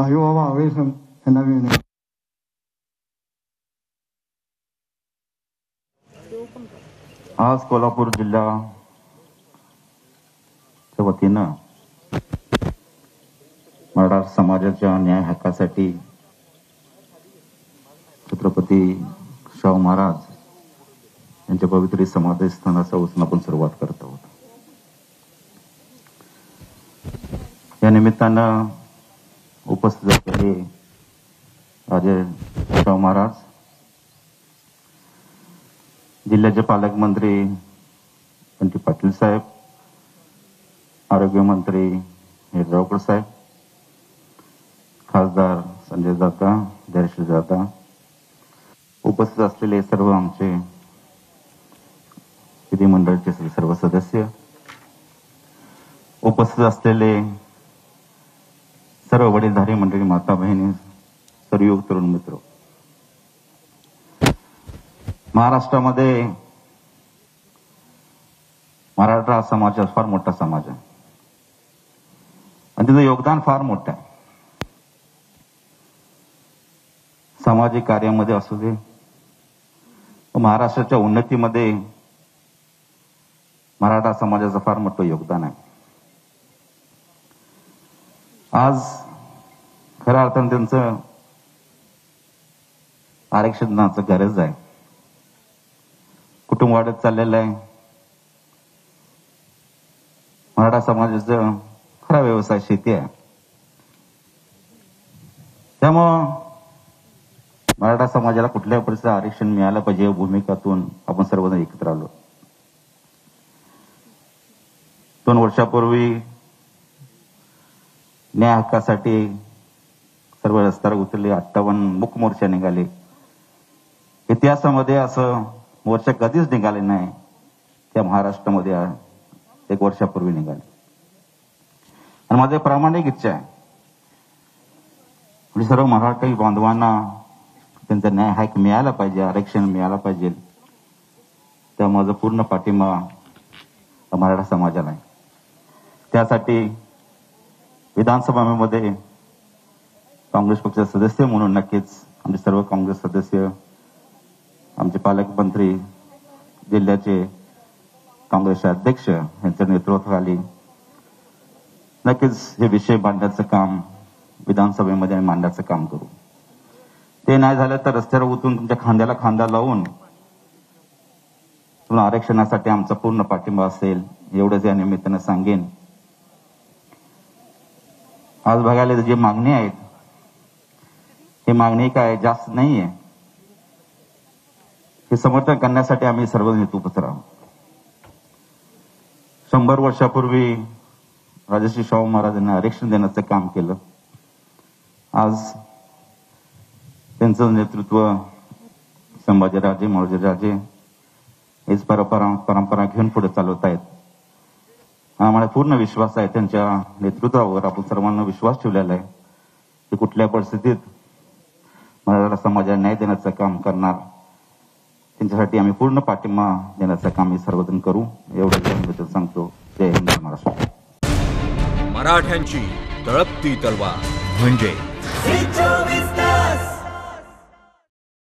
भाईबाबा आज कोल्हापूर जिल्ह्याच्या वतीनं मराठा समाजाच्या न्याय हक्कासाठी छत्रपती शाहू महाराज यांच्या पवित्र समाधी स्थानाचा आपण सुरुवात करत आहोत या निमित्तानं उपस्थित असलेले राजे शाहू महाराज जिल्ह्याचे पालकमंत्री बंटी पाटील साहेब आरोग्यमंत्री हेदरावकर साहेब खासदार संजय जाता जयश्री जाता उपस्थित असलेले सर्व आमचे विधिमंडळाचे सर्व सदस्य उपस्थित असलेले सर्व वडीलधारी मंडळी माता बहिणी सर्व तरुण मित्र. महाराष्ट्रामध्ये मराठा समाज फार मोठा समाज आहे. आणि तिचं योगदान फार मोठं आहे. सामाजिक कार्यामध्ये असू दे महाराष्ट्राच्या उन्नतीमध्ये मराठा समाजाचं फार मोठं योगदान आहे. आज खऱ्या अर्थानं त्यांचं आरक्षणाचं गरज आहे. कुटुंब वाढत चाललेलं आहे. मराठा समाजाचा खरा व्यवसाय शेती आहे. त्यामुळं मराठा समाजाला कुठल्याही परिस्थितीत आरक्षण मिळालं पाहिजे या भूमिकातून आपण सर्वजण एकत्र आलो. दोन वर्षापूर्वी न्याय हक्कासाठी सर्व रस्त्यावर उतरले. अठ्ठावन्न मुक मोर्चा निघाले. इतिहासामध्ये असं मोर्चा कधीच निघाले नाही. त्या महाराष्ट्रामध्ये एक वर्षापूर्वी निघाले. आणि माझी प्रामाणिक इच्छा आहे. म्हणजे सर्व मराठी बांधवांना त्यांचा न्याय हायक मिळाला पाहिजे आरक्षण मिळालं पाहिजे. त्या माझा पूर्ण पाठिंबा मराठा समाजाला आहे. त्यासाठी विधानसभामध्ये काँग्रेस पक्षाचे सदस्य म्हणून नक्कीच आमचे सर्व काँग्रेस सदस्य आमचे पालकमंत्री जिल्ह्याचे काँग्रेसचे अध्यक्ष यांच्या नेतृत्वाखाली नक्कीच हे विषय मांडण्याचं काम विधानसभेमध्ये आम्ही मांडण्याचं काम करू. ते नाही झालं तर रस्त्यावर उतरून तुमच्या खांद्याला खांदा लावून तुम्हाला आरक्षणासाठी आमचा पूर्ण पाठिंबा असेल एवढंच या निमित्तानं सांगेन. आज बघायला जे मागणी आहेत ही मागणी काय जास्त नाहीये. हे समर्थन करण्यासाठी आम्ही सर्वजण इथं उपस्थित आहोत. शंभर वर्षापूर्वी राजश्री शाहू महाराजांना आरक्षण देण्याचं काम केलं. आज त्यांचं नेतृत्व संभाजीराजे राजे हेच परंपरा परंपरा घेऊन पुढे चालवत आहेत. आम्हाला पूर्ण विश्वास आहे त्यांच्या नेतृत्वावर. आपण सर्वांना विश्वास ठेवलेला आहे. की कुठल्या परिस्थितीत मराठा समाजाला न्याय देण्याचं काम करणार. त्यांच्यासाठी आम्ही पूर्ण पाठिंबा देण्याचं काम सर्वजण करू एवढं सांगतो. जय हिंद महाराष्ट्र. मराठ्यांची तळपती तलवार. म्हणजे?